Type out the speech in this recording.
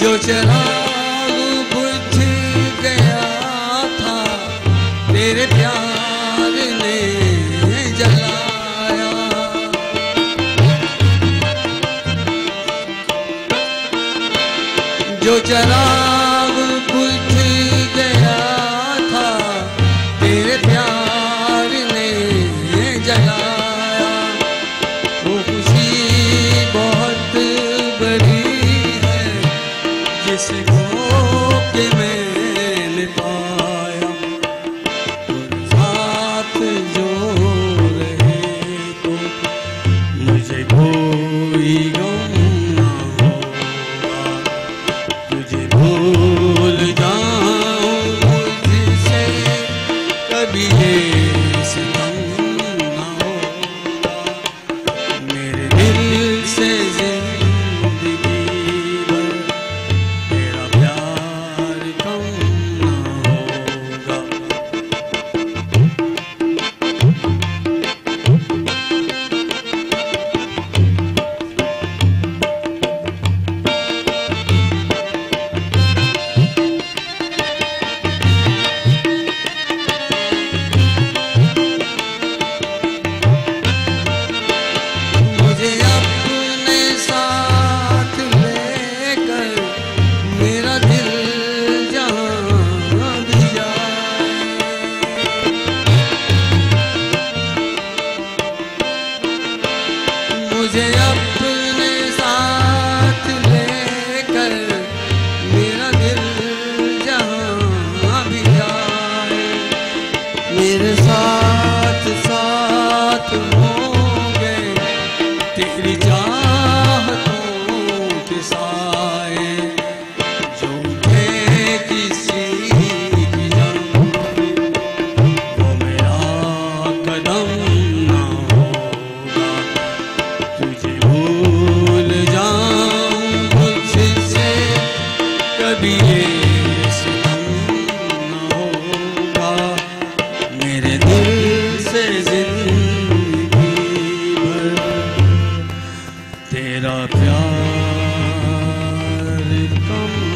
जो चराग बुझ गया था तेरे प्यार ने जलाया। जो चराग Oh. Jay up. Please. तेरा प्यार कम